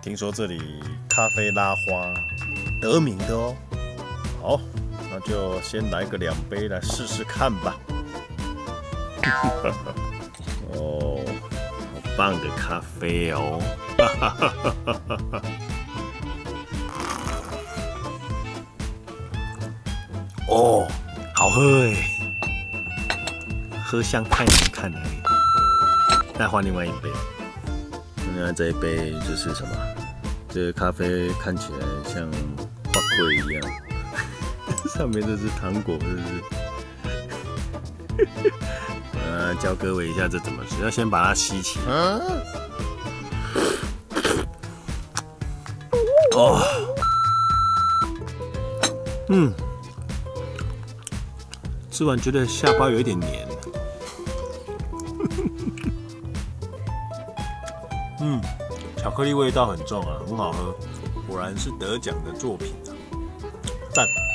听说这里咖啡拉花得名的哦。好，那就先来个两杯来试试看吧。哦，好棒的咖啡哦！哦，好喝哎，喝相太难看了。再换另外一杯，另外这一杯就是什么？这个咖啡看起来像花桂一样，上面都是糖果，是不是？呃，教各位一下这怎么吃，要先把它吸起来。哦，嗯，吃完觉得下巴有一点黏。嗯，巧克力味道很重啊，很好喝，果然是得奖的作品啊，赞。